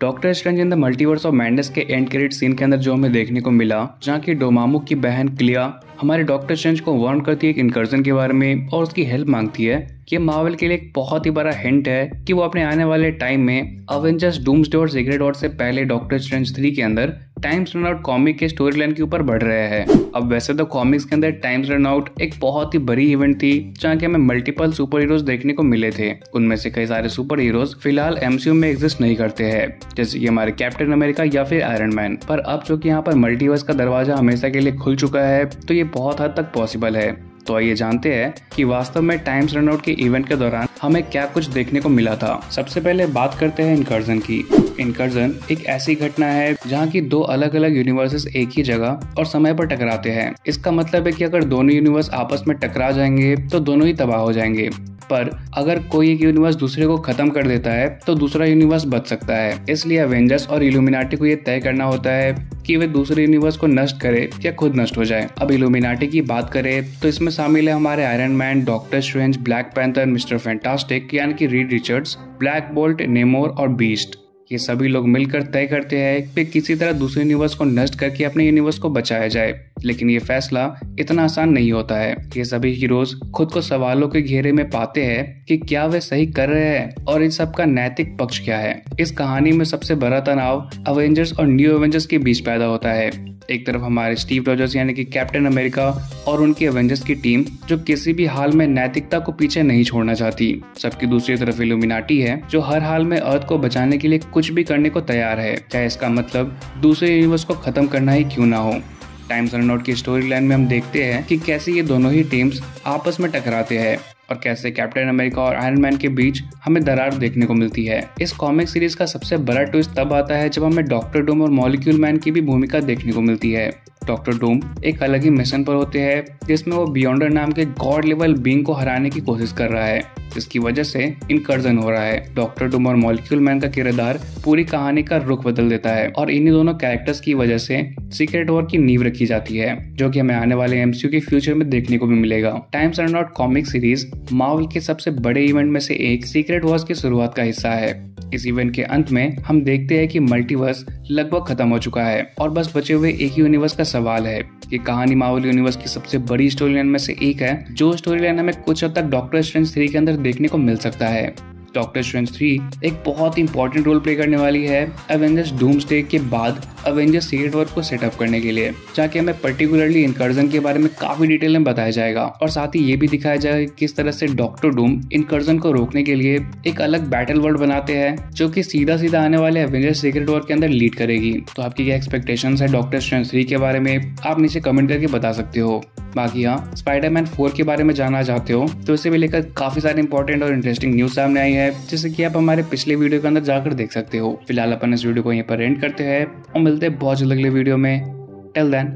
Doctor Strange in the Multiverse of Madness के end credit scene के अंदर जो हमें देखने को मिला, जहाँ की डोमामो की बहन क्लिया हमारे डॉक्टर स्ट्रेंज को वार्न करती है एक इनकर्जन के बारे में और उसकी हेल्प मांगती है ये मार्वल के लिए एक बहुत ही बड़ा हिंट है कि वो अपने आने वाले टाइम में अवेंजर्स डूम्सडे और सीक्रेट वॉर से पहले डॉक्टर स्ट्रेंज थ्री के अंदर टाइम्स रन आउट कॉमिक के स्टोरी लाइन के ऊपर बढ़ रहे हैं। अब वैसे तो कॉमिक्स के अंदर टाइम्स रन आउट एक बहुत ही बड़ी इवेंट थी, जहाँ के हमें मल्टीपल सुपर हीरोज देखने को मिले थे। उनमें से कई सारे सुपर हीरोज फ़िलहाल एमसीयू में एग्जिस्ट नहीं करते हैं, जैसे कि हमारे कैप्टन अमेरिका या फिर आयरन मैन पर अब जो कि यहाँ पर मल्टीवर्स का दरवाज़ा हमेशा के लिए खुल चुका है तो ये बहुत हद तक पॉसिबल है। तो आइए जानते हैं कि वास्तव में टाइम्स रनआउट के इवेंट के दौरान हमें क्या कुछ देखने को मिला था। सबसे पहले बात करते हैं इनकर्जन की। इनकर्जन एक ऐसी घटना है जहाँ की दो अलग अलग यूनिवर्सेस एक ही जगह और समय पर टकराते हैं। इसका मतलब है कि अगर दोनों यूनिवर्स आपस में टकरा जाएँगे तो दोनों ही तबाह हो जाएँगे। पर अगर कोई एक यूनिवर्स दूसरे को खत्म कर देता है तो दूसरा यूनिवर्स बच सकता है। इसलिए अवेंजर्स और इल्यूमिनाटी को यह तय करना होता है कि वे दूसरे यूनिवर्स को नष्ट करे या खुद नष्ट हो जाए। अब इल्यूमिनाटी की बात करें तो इसमें शामिल है हमारे Iron Man Doctor Strange Black Panther Mister Fantastic यानी कि Reed Richards Black Bolt Namor और बीस्ट ये सभी लोग मिलकर तय करते हैं कि किसी तरह दूसरे यूनिवर्स को नष्ट करके अपने यूनिवर्स को बचाया जाए। लेकिन ये फैसला इतना आसान नहीं होता है ये सभी हीरोज खुद को सवालों के घेरे में पाते हैं कि क्या वे सही कर रहे हैं और इन सब का नैतिक पक्ष क्या है। इस कहानी में सबसे बड़ा तनाव अवेंजर्स और न्यू एवेंजर्स के बीच पैदा होता है। एक तरफ़ हमारे स्टीव रॉजर्स यानी कि कैप्टन अमेरिका और उनकी एवेंजर्स की टीम, जो किसी भी हाल में नैतिकता को पीछे नहीं छोड़ना चाहती। सबकी दूसरी तरफ़ इल्यूमिनाटी है, जो हर हाल में अर्थ को बचाने के लिए कुछ भी करने को तैयार है। चाहे इसका मतलब दूसरे यूनिवर्स को खत्म करना ही क्यों ना हो? टाइम्स रन की स्टोरी लाइन में हम देखते हैं कि कैसे ये दोनों ही टीम्स आपस में टकराते हैं और कैसे कैप्टन अमेरिका और आयरन मैन के बीच हमें दरार देखने को मिलती है। इस कॉमिक सीरीज़ का सबसे बड़ा ट्विस्ट तब आता है जब हमें डॉक्टर डोम और मॉलिक्यूल मैन की भी भूमिका देखने को मिलती है। डॉक्टर डूम एक अलग ही मिशन पर होते हैं, जिसमें वो बियॉन्डर नाम के गॉड लेवल बींग को हराने की कोशिश कर रहा है, जिसकी वजह से इनकर्जन हो रहा है। डॉक्टर डूम और मॉलिक्यूल मैन का किरदार पूरी कहानी का रुख बदल देता है, और इन्हीं दोनों कैरेक्टर्स की वजह से सीक्रेट वॉर की नींव रखी जाती है, जो कि हमें आने वाले एमसीयू के फ्यूचर में देखने को भी मिलेगा। Times are not comic series Marvel के सबसे बड़े इवेंट में से एक सीक्रेट वॉर्स की शुरुआत का हिस्सा है। इस इवेंट के अंत में हम देखते हैं कि मल्टीवर्स लगभग खत्म हो चुका है, और बस बचे हुए एक ही यूनिवर्स का सवाल है ये कहानी मावल यूनिवर्स की सबसे बड़ी स्टोरी लाइन में से एक है, जो स्टोरी लाइन हमें कुछ हद तक डॉक्टर स्ट्रेंज थ्री के अंदर देखने को मिल सकता है। डॉक्टर स्ट्रेंज थ्री एक बहुत इंपॉर्टेंट रोल प्ले करने वाली है एवेंजर्स डे के बाद। अवेंजर्स सीक्रेट वर्क को सेटअप करने के लिए जाके हमें पर्टिकुलरली इनकर्जन के बारे में काफ़ी डिटेल में बताया जाएगा। और साथ ही ये भी दिखाया जाएगा किस तरह से डॉक्टर डूम इनकर्जन को रोकने के लिए एक अलग बैटल वर्ल्ड बनाते हैं, जो कि सीधा सीधा आने वाले अवेंजर्स सीक्रेट वर्क के अंदर लीड करेगी। तो आपकी क्या एक्सपेक्टेशन है डॉक्टर स्ट्रेंज थ्री के बारे में? आप नीचे कमेंट करके बता सकते हो। बाकी हाँ स्पाइडरमैन फोर के बारे में जानना चाहते हो तो इसे भी लेकर काफ़ी सारे इंपॉर्टेंट और इंटरेस्टिंग न्यूज़ सामने आई है जैसे कि आप हमारे पिछले वीडियो के अंदर जाकर देख सकते हो। फ़िलहाल अपन इस वीडियो को यहीं पर एंड करते हैं, और मिलते हैं बहुत जल्द अगले वीडियो में। Tell then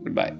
good bye